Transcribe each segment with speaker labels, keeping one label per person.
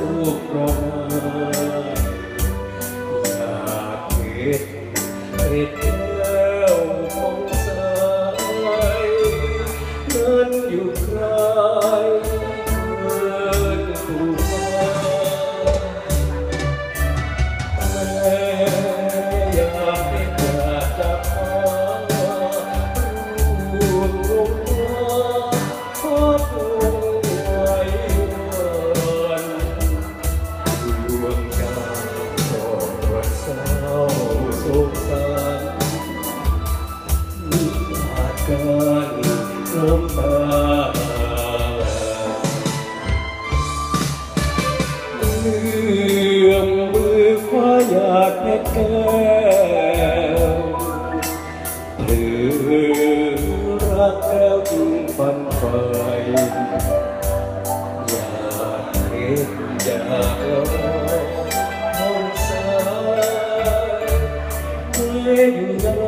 Speaker 1: รูปรมอยากเห็เห็น sớm mơ đường bước qua nhà khét keo lửa ra keo chung phân phơi nhà khét nhà không xa. Quê đường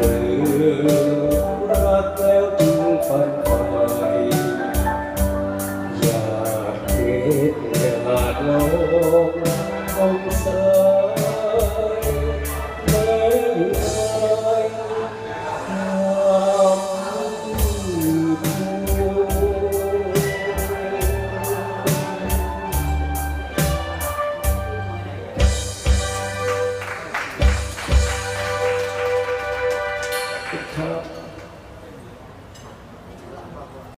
Speaker 1: đời ra theo từng phần